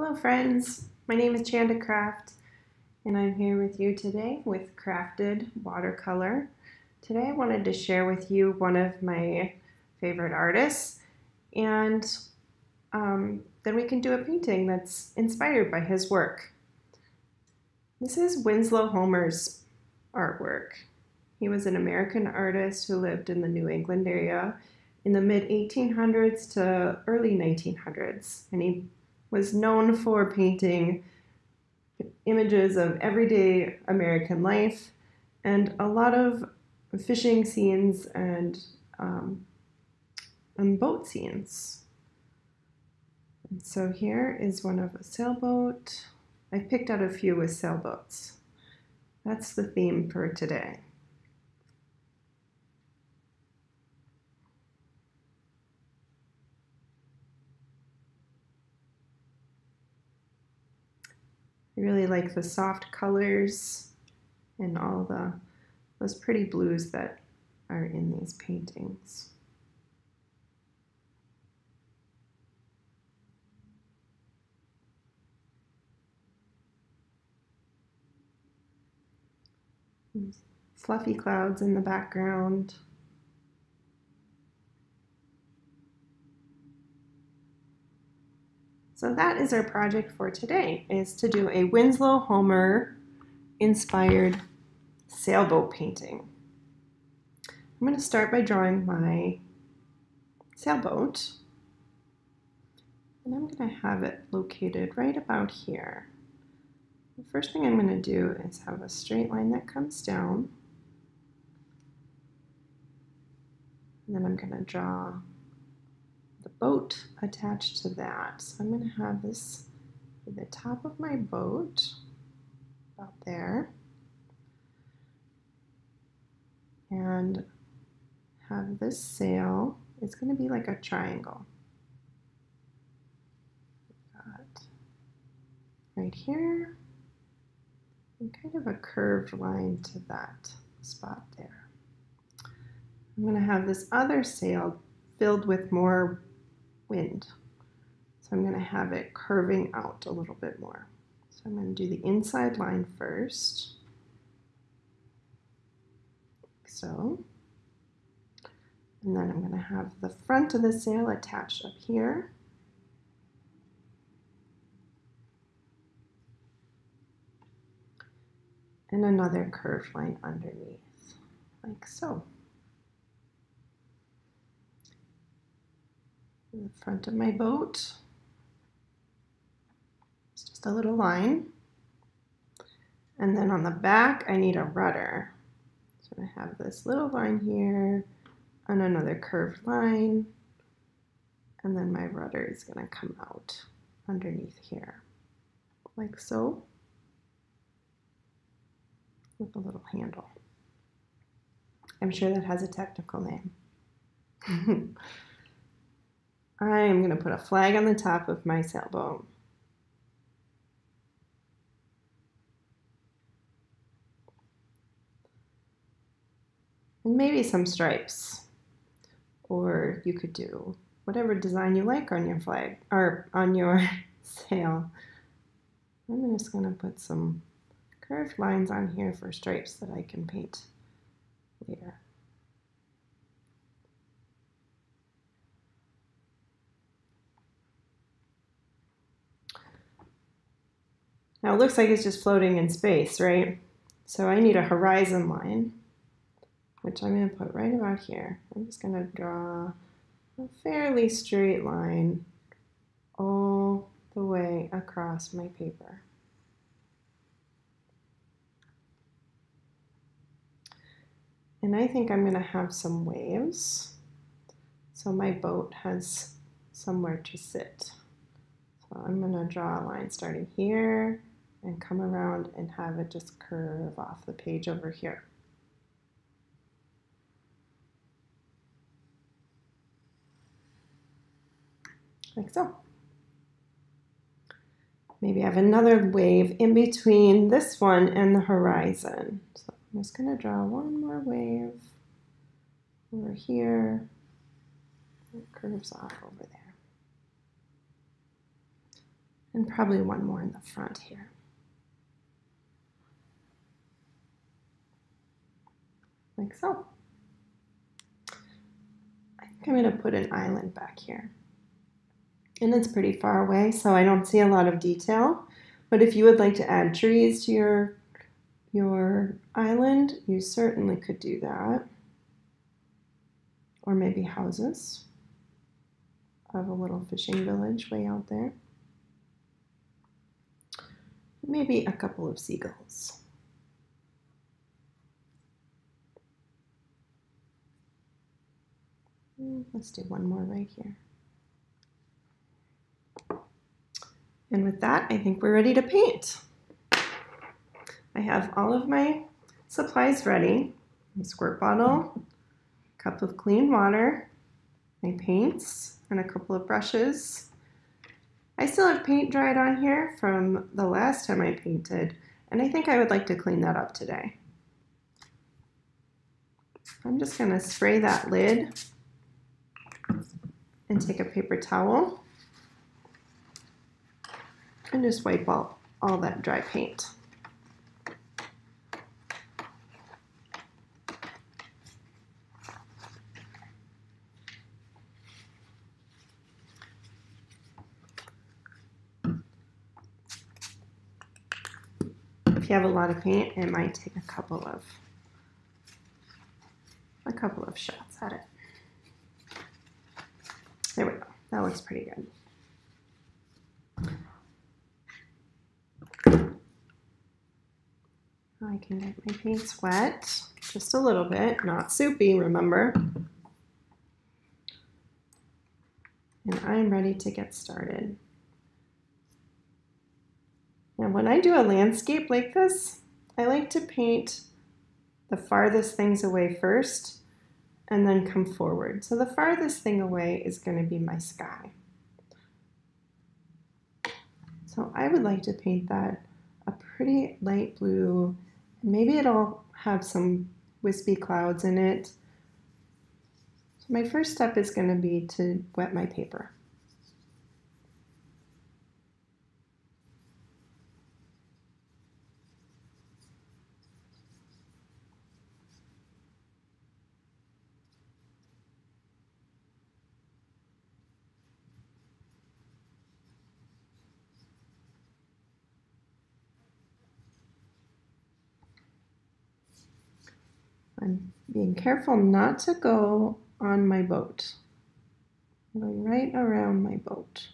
Hello friends, my name is Chanda Kraft and I'm here with you today with Crafted Watercolor. Today I wanted to share with you one of my favorite artists and um, then we can do a painting that's inspired by his work. This is Winslow Homer's artwork. He was an American artist who lived in the New England area in the mid 1800s to early 1900s and he was known for painting images of everyday American life and a lot of fishing scenes and, um, and boat scenes. And so here is one of a sailboat. I picked out a few with sailboats. That's the theme for today. I really like the soft colors and all the those pretty blues that are in these paintings. Fluffy clouds in the background. So that is our project for today, is to do a Winslow Homer inspired sailboat painting. I'm going to start by drawing my sailboat. And I'm going to have it located right about here. The first thing I'm going to do is have a straight line that comes down. And then I'm going to draw boat attached to that. So I'm going to have this at the top of my boat, about there, and have this sail. It's going to be like a triangle. Right here, and kind of a curved line to that spot there. I'm going to have this other sail filled with more wind. So I'm going to have it curving out a little bit more. So I'm going to do the inside line first. Like so. And then I'm going to have the front of the sail attached up here. And another curved line underneath, like so. In the front of my boat. It's just a little line. And then on the back, I need a rudder. So I have this little line here and another curved line. And then my rudder is going to come out underneath here, like so, with a little handle. I'm sure that has a technical name. I am going to put a flag on the top of my sailboat. And maybe some stripes. Or you could do whatever design you like on your flag or on your sail. I'm just going to put some curved lines on here for stripes that I can paint later. Now it looks like it's just floating in space, right? So I need a horizon line, which I'm going to put right about here. I'm just going to draw a fairly straight line all the way across my paper. And I think I'm going to have some waves. So my boat has somewhere to sit. So I'm going to draw a line starting here and come around and have it just curve off the page over here. Like so. Maybe I have another wave in between this one and the horizon. So I'm just going to draw one more wave over here. It curves off over there. and probably one more in the front here. Like so. I think I'm going to put an island back here. And it's pretty far away, so I don't see a lot of detail. But if you would like to add trees to your, your island, you certainly could do that. Or maybe houses of a little fishing village way out there. Maybe a couple of seagulls. Mm, let's do one more right here. And with that, I think we're ready to paint. I have all of my supplies ready. My squirt bottle, a cup of clean water, my paints, and a couple of brushes. I still have paint dried on here from the last time I painted, and I think I would like to clean that up today. I'm just going to spray that lid and take a paper towel and just wipe all, all that dry paint. If you have a lot of paint, it might take a couple of a couple of shots at it. There we go. Pretty good. I can get my paints wet, just a little bit, not soupy, remember. And I'm ready to get started. Now when I do a landscape like this, I like to paint the farthest things away first and then come forward. So the farthest thing away is going to be my sky. So I would like to paint that a pretty light blue Maybe it'll have some wispy clouds in it. So my first step is going to be to wet my paper. I'm being careful not to go on my boat. I'm going right around my boat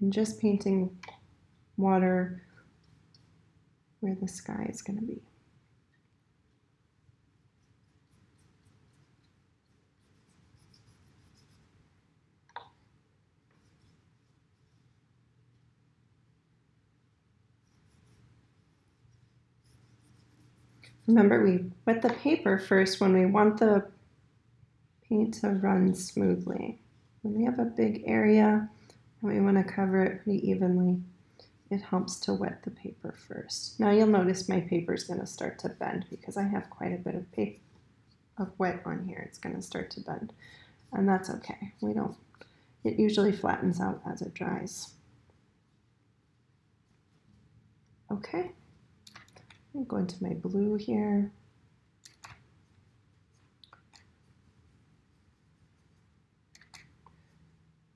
and just painting water where the sky is going to be. Remember, we wet the paper first when we want the paint to run smoothly. When we have a big area and we want to cover it pretty evenly, it helps to wet the paper first. Now you'll notice my paper is going to start to bend because I have quite a bit of paper of wet on here. It's going to start to bend and that's okay. We don't, it usually flattens out as it dries. Okay. I'm going to my blue here.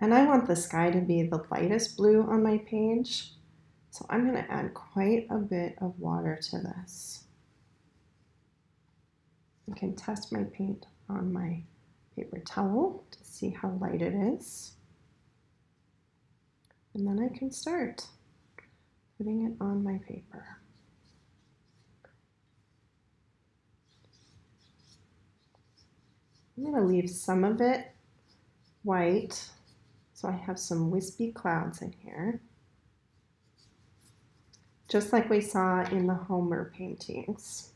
And I want the sky to be the lightest blue on my page. So I'm going to add quite a bit of water to this. I can test my paint on my paper towel to see how light it is. And then I can start putting it on my paper. I'm going to leave some of it white so I have some wispy clouds in here. Just like we saw in the Homer paintings.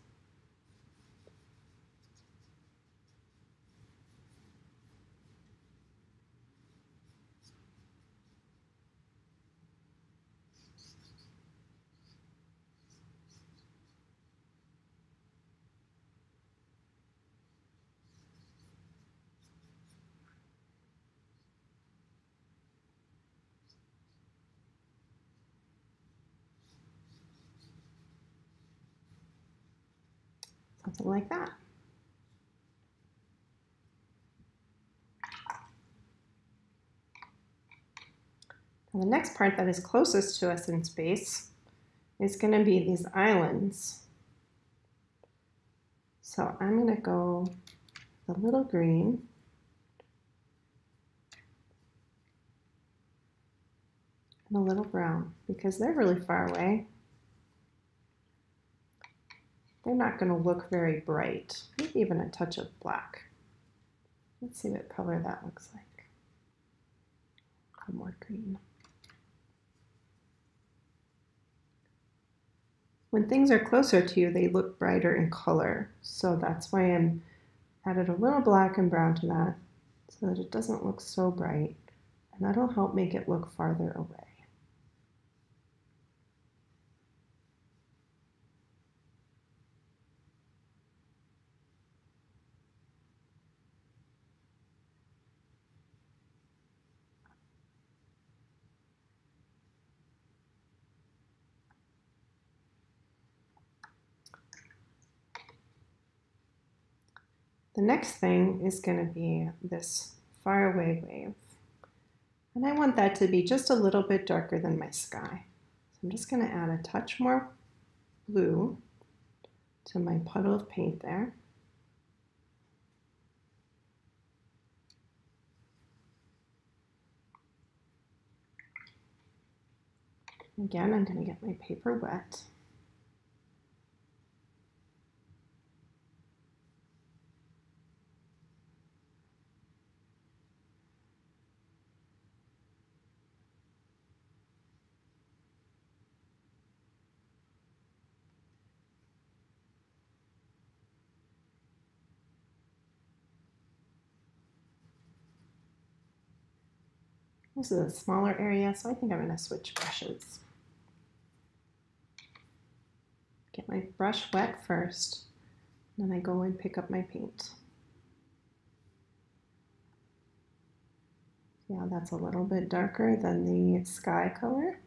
Something like that. The next part that is closest to us in space is going to be these islands. So I'm going to go the little green and a little brown because they're really far away. They're not going to look very bright, maybe even a touch of black. Let's see what color that looks like. Little more green. When things are closer to you, they look brighter in color. So that's why I'm added a little black and brown to that so that it doesn't look so bright. And that'll help make it look farther away. The next thing is going to be this faraway wave. And I want that to be just a little bit darker than my sky. So I'm just going to add a touch more blue to my puddle of paint there. Again, I'm going to get my paper wet. This is a smaller area, so I think I'm going to switch brushes. Get my brush wet first, then I go and pick up my paint. Yeah, that's a little bit darker than the sky color.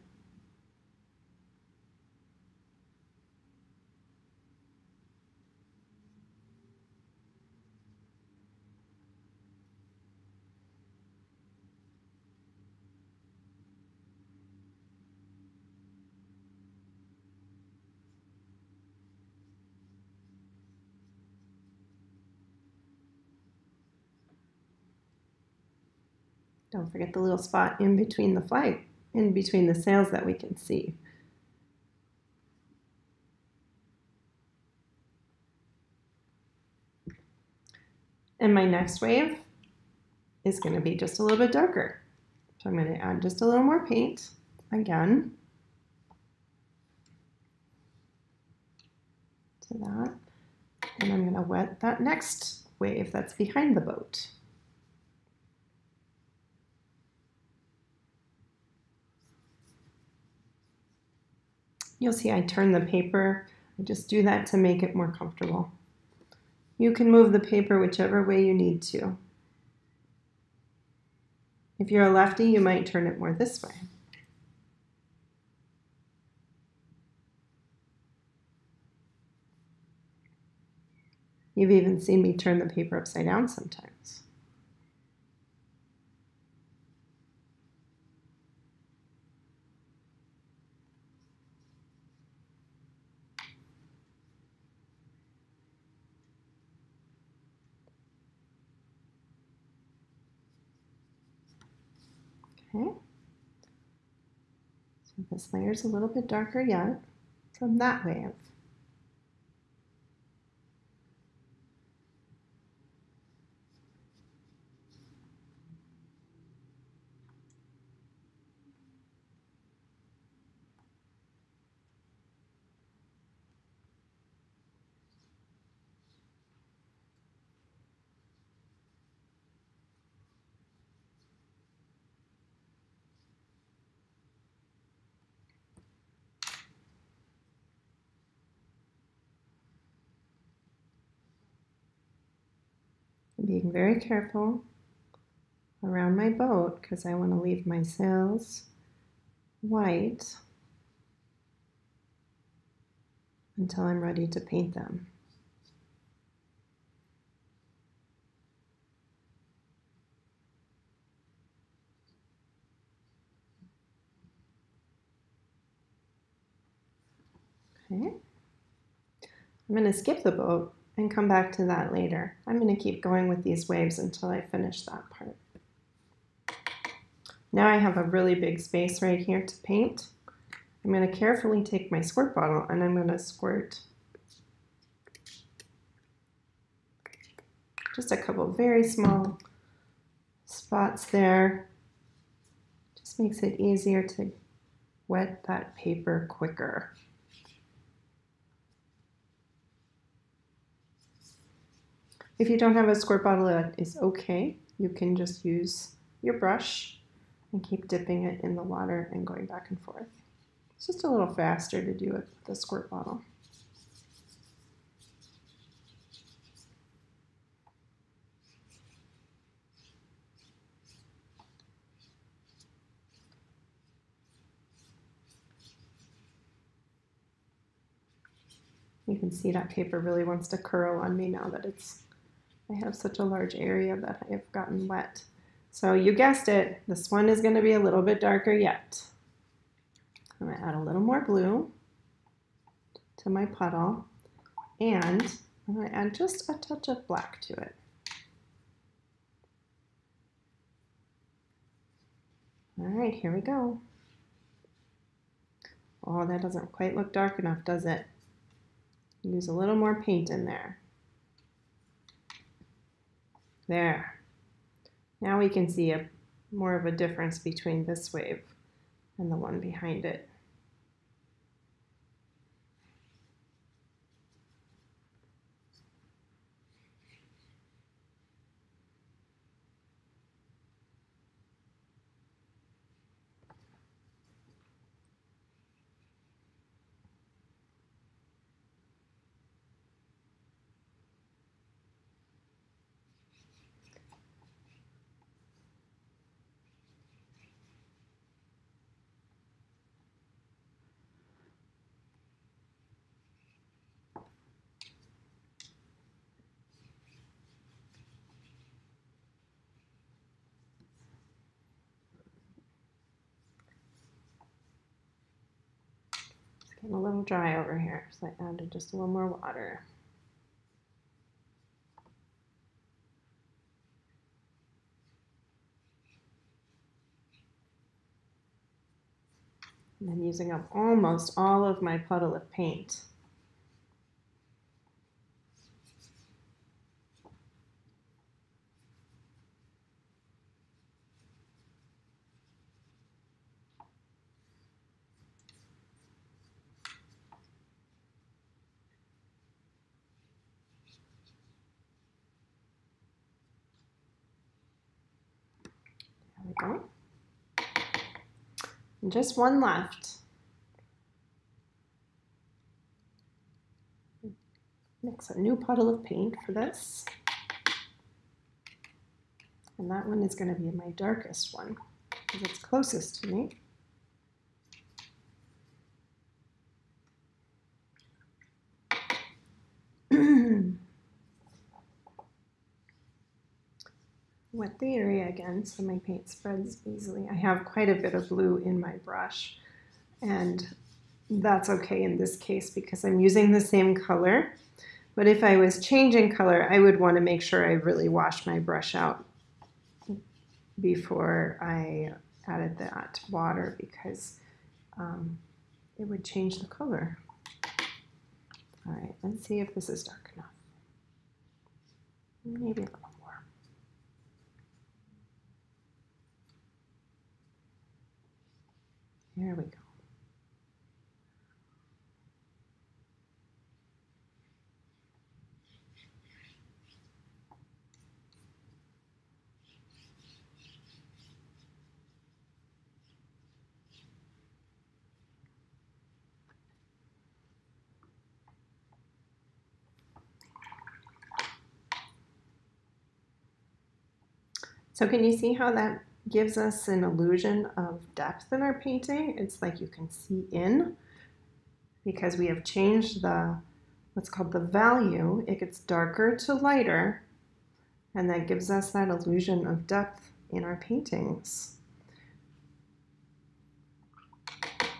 Don't forget the little spot in between the flight, in between the sails that we can see. And my next wave is going to be just a little bit darker. So I'm going to add just a little more paint again to that. And I'm going to wet that next wave that's behind the boat. You'll see I turn the paper. I just do that to make it more comfortable. You can move the paper whichever way you need to. If you're a lefty, you might turn it more this way. You've even seen me turn the paper upside down sometimes. Okay. So this layer is a little bit darker yet from that wave. being very careful around my boat because I want to leave my sails white until I'm ready to paint them. Okay. I'm going to skip the boat and come back to that later. I'm going to keep going with these waves until I finish that part. Now I have a really big space right here to paint. I'm going to carefully take my squirt bottle and I'm going to squirt just a couple very small spots there. Just makes it easier to wet that paper quicker. If you don't have a squirt bottle, that is okay. You can just use your brush and keep dipping it in the water and going back and forth. It's just a little faster to do it with the squirt bottle. You can see that paper really wants to curl on me now that it's I have such a large area that I have gotten wet. So you guessed it, this one is going to be a little bit darker yet. I'm going to add a little more blue to my puddle and I'm going to add just a touch of black to it. All right, here we go. Oh, that doesn't quite look dark enough, does it? Use a little more paint in there. There. Now we can see a more of a difference between this wave and the one behind it. Getting a little dry over here, so I added just a little more water. And I'm using up almost all of my puddle of paint. Go. And just one left. Mix a new puddle of paint for this. And that one is going to be my darkest one because it's closest to me. The area again so my paint spreads easily. I have quite a bit of blue in my brush and that's okay in this case because I'm using the same color. But if I was changing color, I would want to make sure I really wash my brush out before I added that water because um, it would change the color. All right, let's see if this is dark enough. Maybe a little. There we go. So can you see how that gives us an illusion of depth in our painting. It's like you can see in because we have changed the what's called the value. It gets darker to lighter and that gives us that illusion of depth in our paintings.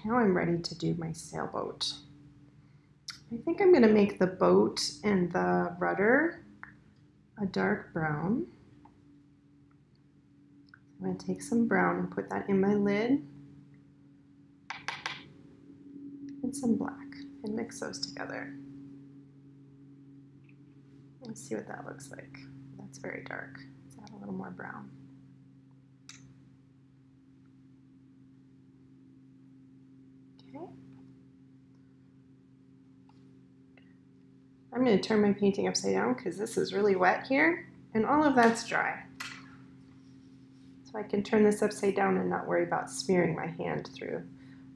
Now I'm ready to do my sailboat. I think I'm going to make the boat and the rudder a dark brown. I'm going to take some brown and put that in my lid and some black and mix those together. Let's see what that looks like. That's very dark. Let's add a little more brown. Okay. I'm going to turn my painting upside down because this is really wet here and all of that's dry. I can turn this upside down and not worry about smearing my hand through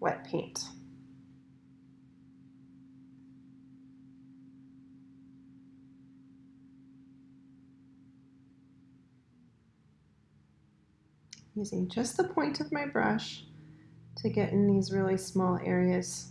wet paint. using just the point of my brush to get in these really small areas.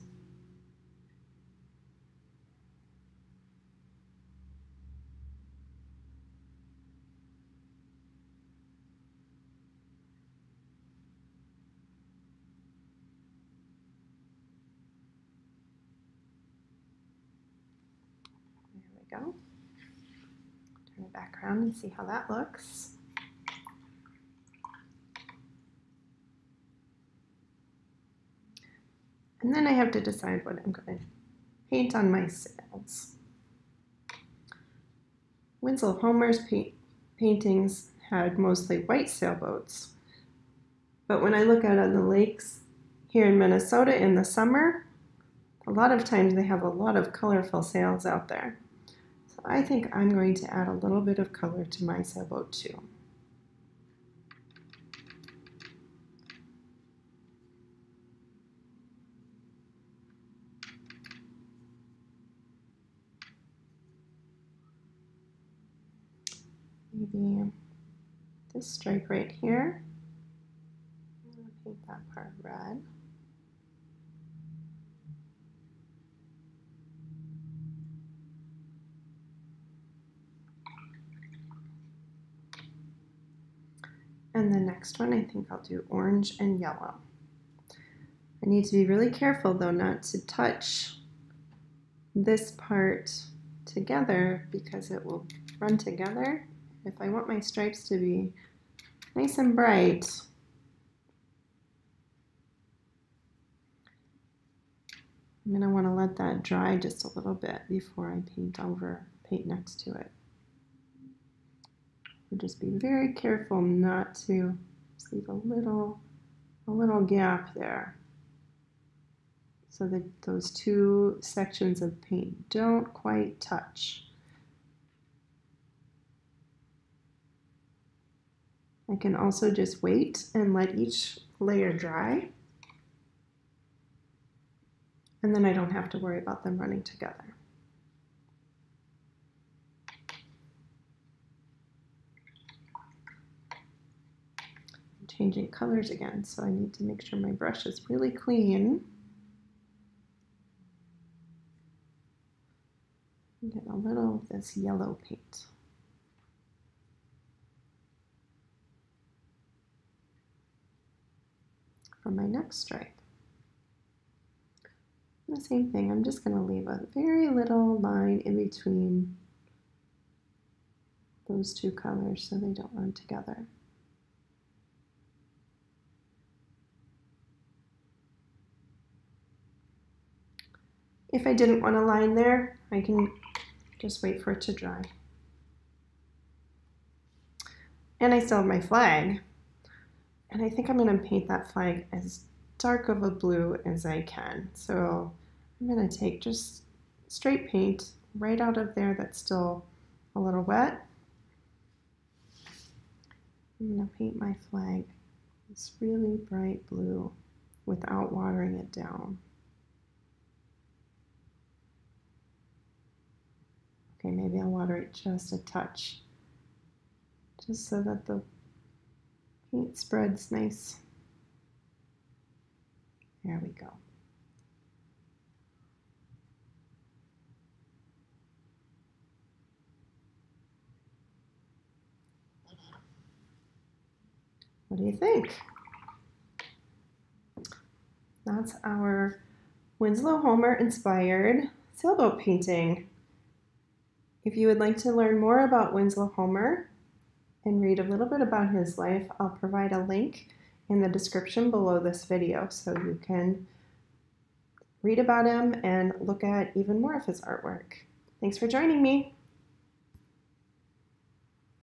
There we go. Turn it back around and see how that looks. And then I have to decide what I'm going to paint on my sails. Winslow Homer's paint paintings had mostly white sailboats. But when I look out on the lakes here in Minnesota in the summer, a lot of times they have a lot of colorful sails out there. I think I'm going to add a little bit of color to my sailboat too. maybe this stripe right here. Paint that part red. And the next one, I think I'll do orange and yellow. I need to be really careful though not to touch this part together because it will run together if I want my stripes to be nice and bright, I'm going to want to let that dry just a little bit before I paint over, paint next to it. Just be very careful not to leave a little, a little gap there so that those two sections of paint don't quite touch. I can also just wait and let each layer dry. And then I don't have to worry about them running together. I'm changing colors again, so I need to make sure my brush is really clean. Get a little of this yellow paint. for my next stripe. the same thing, I'm just going to leave a very little line in between those two colors so they don't run together. If I didn't want a line there, I can just wait for it to dry. And I still have my flag, and I think I'm going to paint that flag as dark of a blue as I can. So I'm going to take just straight paint right out of there that's still a little wet. I'm going to paint my flag this really bright blue without watering it down. Okay, maybe I'll water it just a touch, just so that the Paint spreads nice. There we go. What do you think? That's our Winslow Homer inspired sailboat painting. If you would like to learn more about Winslow Homer and read a little bit about his life, I'll provide a link in the description below this video so you can read about him and look at even more of his artwork. Thanks for joining me.